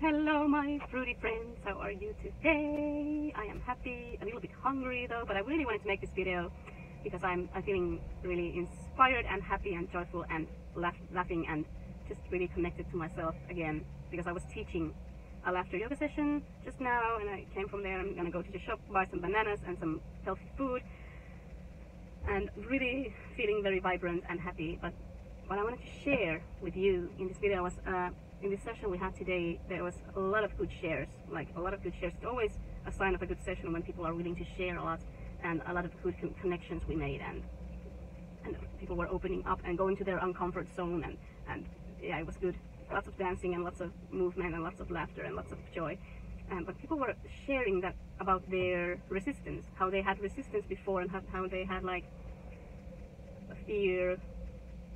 Hello, my fruity friends. How are you today? I am happy, a little bit hungry though, but I really wanted to make this video because I'm, I'm feeling really inspired and happy and joyful and laugh, laughing and just really connected to myself again because I was teaching a laughter yoga session just now and I came from there. I'm gonna go to the shop, buy some bananas and some healthy food and really feeling very vibrant and happy. But what I wanted to share with you in this video was uh, in this session we had today, there was a lot of good shares, like a lot of good shares. It's always a sign of a good session when people are willing to share a lot and a lot of good con connections we made and and people were opening up and going to their uncomfort zone and, and yeah, it was good. Lots of dancing and lots of movement and lots of laughter and lots of joy. Um, but people were sharing that about their resistance, how they had resistance before and how, how they had like a fear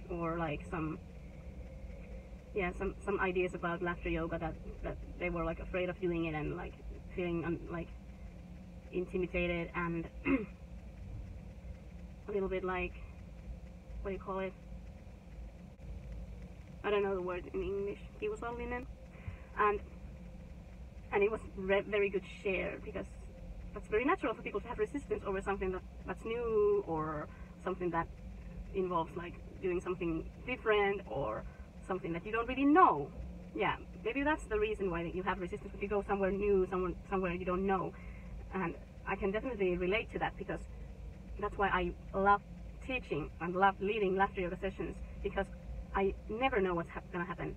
or like some yeah some some ideas about laughter yoga that that they were like afraid of doing it and like feeling un, like intimidated and a little bit like what do you call it? I don't know the word in English. Kiusallinen and and it was very good share because that's very natural for people to have resistance over something that, that's new or something that involves like doing something different or something that you don't really know. Yeah, maybe that's the reason why you have resistance if you go somewhere new, someone somewhere you don't know. And I can definitely relate to that because that's why I love teaching and love leading laughter yoga sessions because I never know what's ha gonna happen.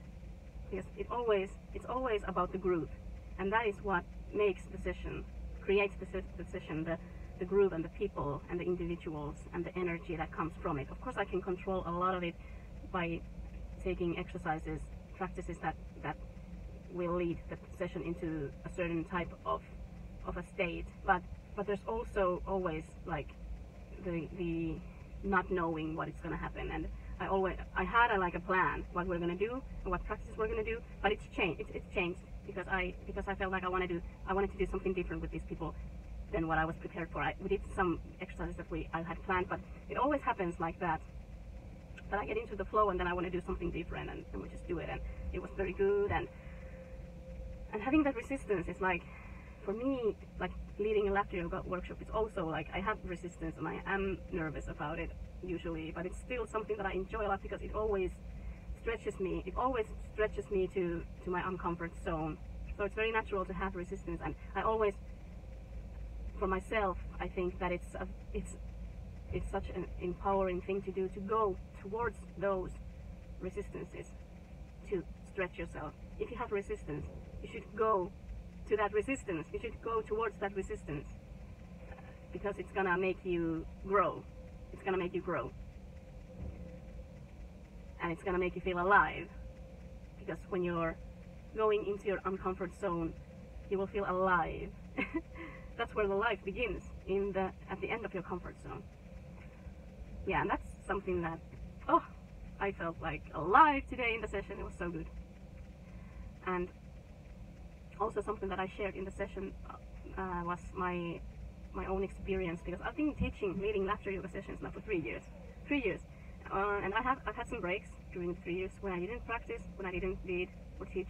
Because it always it's always about the group, and that is what makes the session, creates the, the session, the the group and the people and the individuals and the energy that comes from it. Of course, I can control a lot of it by taking exercises, practices that, that will lead the session into a certain type of, of a state. But, but there's also always like the, the not knowing what is going to happen. And I always, I had a, like a plan what we're going to do and what practices we're going to do, but it's changed. It's, it's changed because I, because I felt like I wanted to, I wanted to do something different with these people than what I was prepared for. I, we did some exercises that we I had planned, but it always happens like that. That I get into the flow and then I want to do something different and, and we just do it and it was very good and and having that resistance is like for me like leading a laughter yoga workshop it's also like I have resistance and I am nervous about it usually but it's still something that I enjoy a lot because it always stretches me it always stretches me to to my uncomfort zone. So it's very natural to have resistance and I always for myself, I think that it's a, it's it's such an empowering thing to do to go towards those resistances to stretch yourself. If you have resistance, you should go to that resistance. You should go towards that resistance because it's gonna make you grow. It's gonna make you grow. And it's gonna make you feel alive. Because when you're going into your uncomfort zone, you will feel alive. that's where the life begins in the at the end of your comfort zone yeah and that's something that oh I felt like alive today in the session. It was so good. And also something that I shared in the session uh, was my my own experience because I've been teaching leading laughter yoga sessions now for three years three years. Uh, and I have I've had some breaks during the three years when I didn't practice when I didn't lead or teach.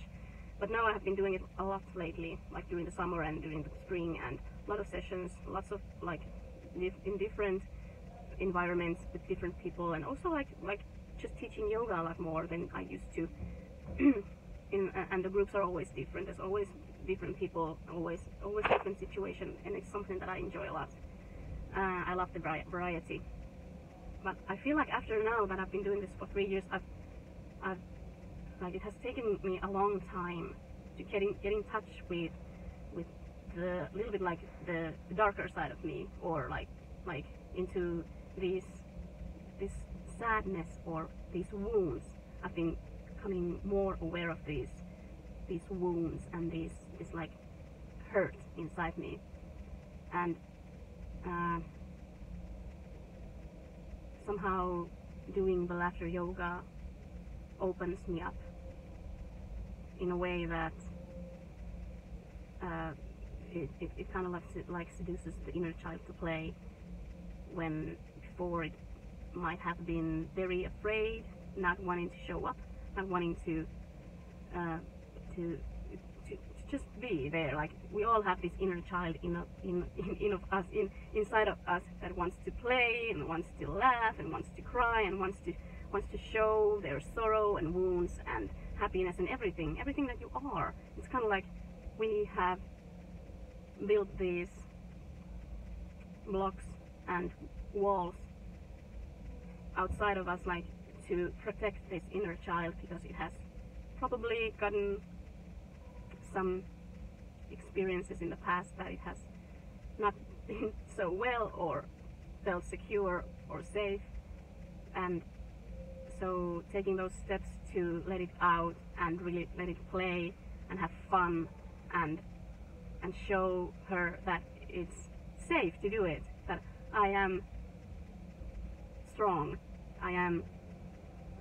But now I have been doing it a lot lately like during the summer and during the spring and a lot of sessions, lots of like in different environments with different people, and also like like just teaching yoga a lot more than I used to. in, and the groups are always different. There's always different people, always always different situation, and it's something that I enjoy a lot. Uh, I love the variety. But I feel like after now that I've been doing this for three years, I've, I've like it has taken me a long time to get in, get in touch with with the little bit like the, the darker side of me or like like into these this sadness or these wounds. I've been becoming more aware of these these wounds and these this like hurt inside me. And uh, somehow doing the laughter yoga opens me up in a way that uh, it, it, it kind of like seduces the inner child to play when it might have been very afraid, not wanting to show up, not wanting to uh, to to just be there. Like we all have this inner child in in in, in of us in inside of us that wants to play and wants to laugh and wants to cry and wants to wants to show their sorrow and wounds and happiness and everything, everything that you are. It's kind of like we have built these blocks and walls outside of us, like to protect this inner child because it has probably gotten some experiences in the past that it has not been so well or felt secure or safe. And so taking those steps to let it out and really let it play and have fun and and show her that it's safe to do it that I am strong. I am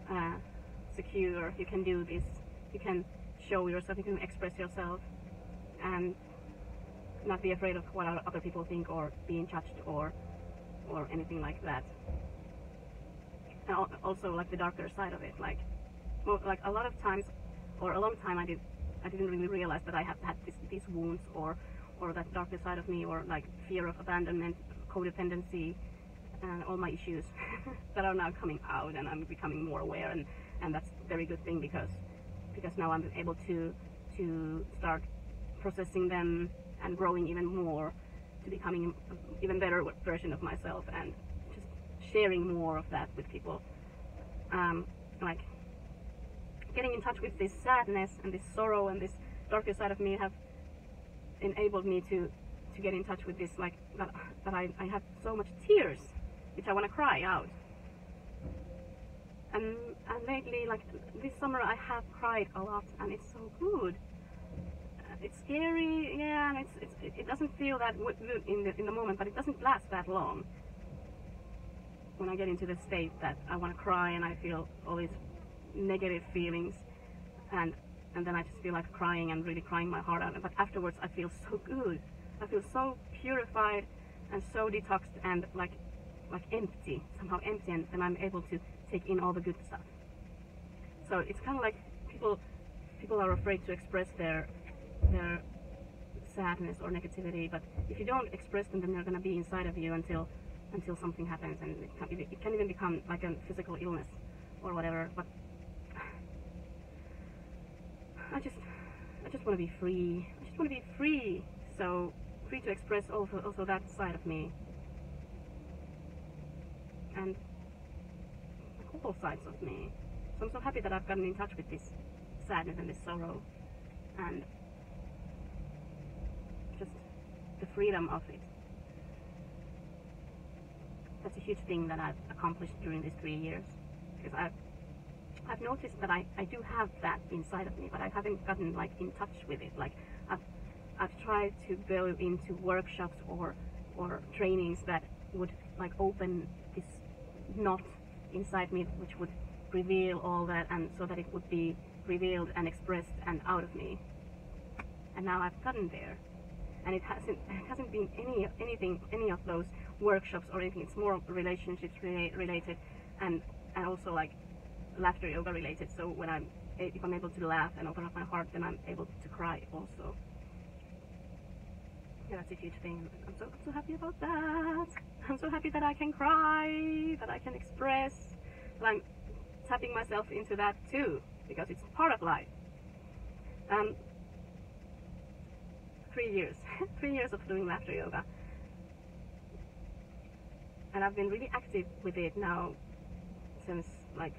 uh, secure. You can do this. You can show yourself. You can express yourself and not be afraid of what other people think or being judged or or anything like that. And also like the darker side of it like like a lot of times or a long time I did I didn't really realize that I have had this, these wounds or or that darker side of me or like fear of abandonment codependency and all my issues that are now coming out and I'm becoming more aware and and that's a very good thing because because now I'm able to to start processing them and growing even more to becoming an even better version of myself and just sharing more of that with people. Um, like getting in touch with this sadness and this sorrow and this darker side of me have enabled me to to get in touch with this like that, that I, I have so much tears which I want to cry out. And and lately like this summer I have cried a lot and it's so good. Uh, it's scary yeah and it's, it's it- doesn't feel that good in the in the moment but it doesn't last that long. When I get into the state that I want to cry and I feel all these negative feelings and and then I just feel like crying and really crying my heart out but afterwards I feel so good. I feel so purified and so detoxed and like like empty somehow empty and then I'm able to take in all the good stuff. So it's kind of like people people are afraid to express their their sadness or negativity but if you don't express them then they're going to be inside of you until until something happens and it can, it can even become like a physical illness or whatever but I just I just want to be free. I just want to be free! So free to express also also that side of me and all sides of me. So I'm so happy that I've gotten in touch with this sadness and this sorrow and just the freedom of it. That's a huge thing that I've accomplished during these three years. Because I've I've noticed that I, I do have that inside of me but I haven't gotten like in touch with it. Like I've I've tried to go into workshops or or trainings that would like open knot inside me which would reveal all that and so that it would be revealed and expressed and out of me. And now I've gotten there. And it hasn't it hasn't been any anything any of those workshops or anything. It's more relationships rela- related and and also like laughter yoga related. So when I'm if I'm able to laugh and open up my heart then I'm able to cry also yeah that's a huge thing I'm so, I'm so happy about that. I'm so happy that I can cry that I can express that I'm tapping myself into that too because it's part of life. Um, three years three years of doing laughter yoga. And I've been really active with it now since like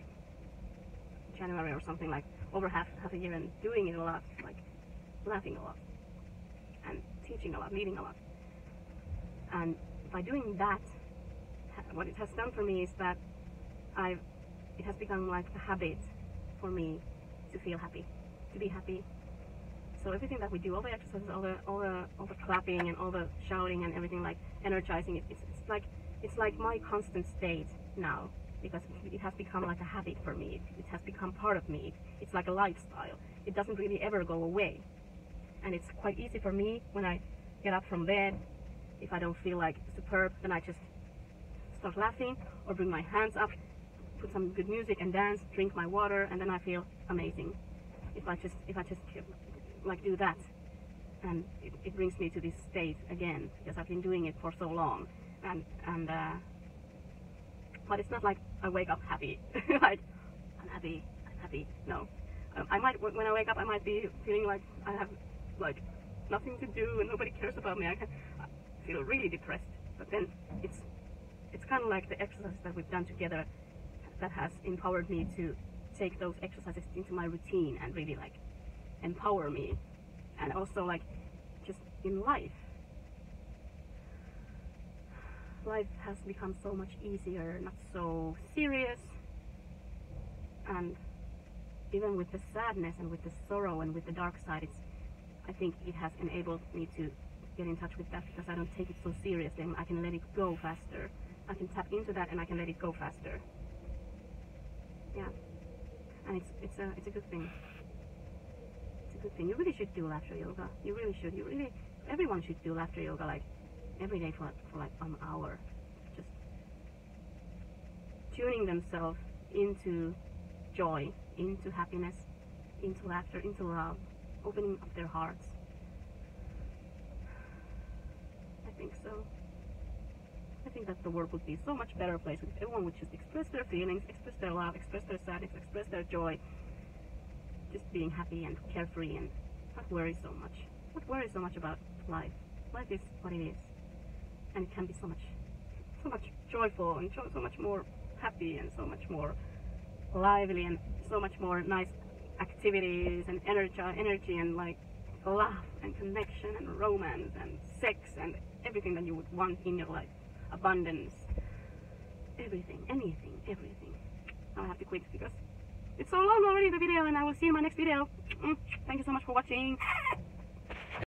January or something like over half half a year and doing it a lot like laughing a lot teaching a lot leading a lot. And by doing that what it has done for me is that I've it has become like a habit for me to feel happy to be happy. So everything that we do all the exercises all the all the all the clapping and all the shouting and everything like energizing it, it's, it's like it's like my constant state now because it, it has become like a habit for me. It, it has become part of me. It's like a lifestyle. It doesn't really ever go away and it's quite easy for me when I get up from bed if I don't feel like superb then I just start laughing or bring my hands up put some good music and dance drink my water and then I feel amazing if I just if I just like do that and it, it brings me to this state again because I've been doing it for so long, and and uh, but it's not like I wake up happy, like I'm happy, I'm happy. No, um, I might when I wake up I might be feeling like I have like nothing to do and nobody cares about me. I feel really depressed, but then it's it's kind of like the exercises that we've done together that has empowered me to take those exercises into my routine and really like empower me. And also like just in life. Life has become so much easier not so serious. And even with the sadness and with the sorrow and with the dark side it's i think it has enabled me to get in touch with that because i don't take it so seriously and i can let it go faster. I can tap into that and i can let it go faster. Yeah. And it's it's a it's a good thing. It's a good thing. You really should do laughter yoga. You really should. You really everyone should do laughter yoga like every day for, for like an hour. Just tuning themselves into joy into happiness into laughter into love opening up their hearts i think so I think that the world would be so much better place if everyone would just express their feelings, express their love, express their sadness, express their joy. Just being happy and carefree and not worry so much. Not worry so much about life. Life is what it is. And it can be so much so much joyful and so, so much more happy and so much more lively and so much more nice activities and energy energy and like love and connection and romance and sex and everything that you would want in your life abundance, everything, anything, everything. I have to quit because it's so long already the video and I will see you in my next video. Mm, thank you so much for watching.